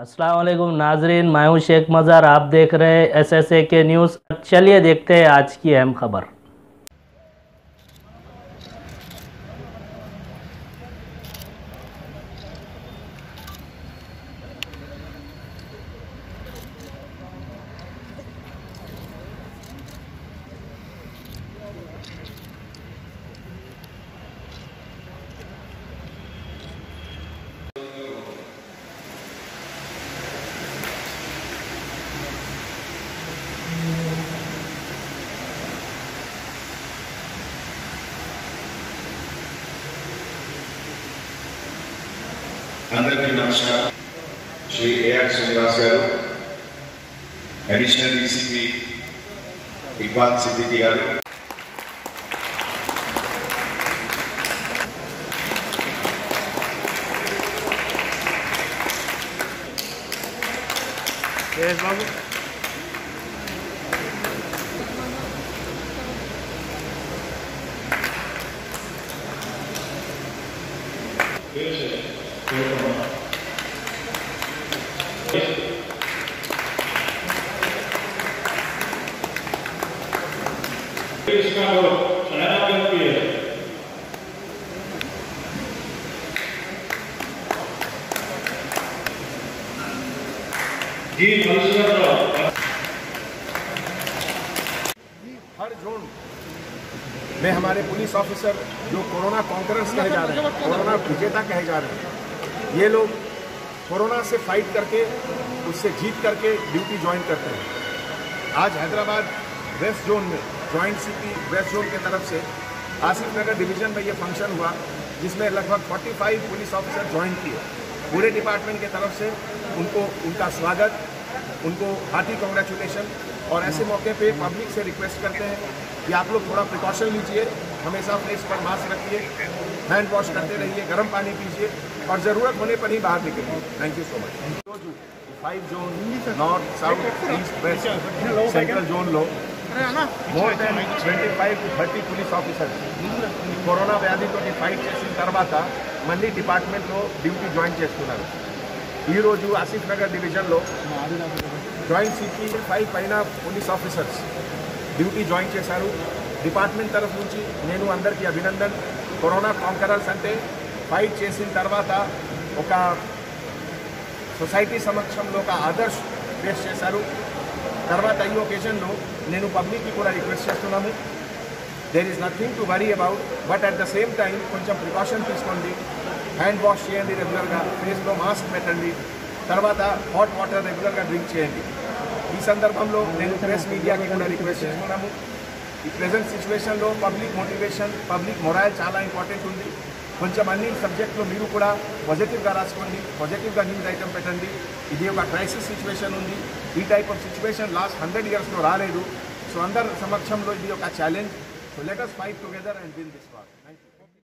अस्सलाम वालेकुम नाजरीन मायू शेख मज़ार, आप देख रहे हैं एस एस ए के न्यूज़। चलिए देखते हैं आज की अहम खबर। అందరికీ నమస్కారం శ్రీ ఏఆర్ శ్రీనివాస్ గారు అడిషనల్ డీసీపీ ఇక్బాల్ సిద్దికి గారు हर जोन में हमारे पुलिस ऑफिसर जो कोरोना कॉन्करर्स कहे जा रहे हैं, कोरोना विजेता कहे जा रहे हैं ये लोग कोरोना से फाइट करके, उससे जीत करके ड्यूटी ज्वाइन करते हैं। आज हैदराबाद वेस्ट जोन में जॉइंट सिटी वेस्ट जोन की तरफ़ से आसिफ नगर डिवीज़न में ये फ़ंक्शन हुआ, जिसमें लगभग 45 पुलिस ऑफिसर ज्वाइन किए। पूरे डिपार्टमेंट की तरफ़ से उनको, उनका स्वागत, उनको हार्टी कॉन्ग्रेचुलेशन और ऐसे मौके पे पब्लिक से रिक्वेस्ट करते हैं कि आप लोग थोड़ा प्रिकॉशन लीजिए। हमेशा अपने इस पर मास्क रखिए हैंड वॉश करते रहिए, गर्म पानी पीजिए और ज़रूरत होने पर ही बाहर निकलिए। Thank you so much five zone north south east west central zone low more than twenty five to thirty police officer corona व्याधि तो फाइट तरह मल्ली डिपार्टेंट ड्यूटी जॉइन चुनाव यह Asif Nagar division joint CP five पैना police officers duty join चैसे department తరఫు నుంచి నేను అందరికీ అభినందన్. కరోనా కాంకరర్స్ అంటే ఫైట్ చేసిన తర్వాత ఒక సొసైటీ సమక్షంలో ఒక ఆదర్శ్ పేష్ చేశారు. తర్వాత ఈ ఒకేషన్లో నేను పబ్లిక్కి కూడా రిక్వెస్ట్ చేస్తున్నాము there is nothing to worry about but at the same time కొంచెం ప్రికాషన్ తీసుకోండి. హ్యాండ్ వాష్ చేయండి రెగ్యులర్గా ఫేస్లో మాస్క్ పెట్టండి. తర్వాత హాట్ వాటర్ రెగ్యులర్గా డ్రింక్ చేయండి. ఈ సందర్భంలో నేను ప్రెస్ మీడియాకి కూడా రిక్వెస్ట్ చేస్తున్నాము ఈ ప్రజెంట్ సిచ్యువేషన్లో పబ్లిక్ మోటివేషన్ పబ్లిక్ మొరాయల్ చాలా ఇంపార్టెంట్ ఉంది. కొంచెం అన్ని సబ్జెక్టులు మీరు కూడా పాజిటివ్గా రాసుకోండి పాజిటివ్గా న్యూస్ ఐటమ్ పెట్టండి. ఇది ఒక క్రైసిస్ సిచ్యువేషన్ ఉంది. ఈ type of situation last hundred ఇయర్స్లో రాలేదు. సో అందరి సమక్షంలో ఇది ఒక challenge so let us fight together and win this war thank you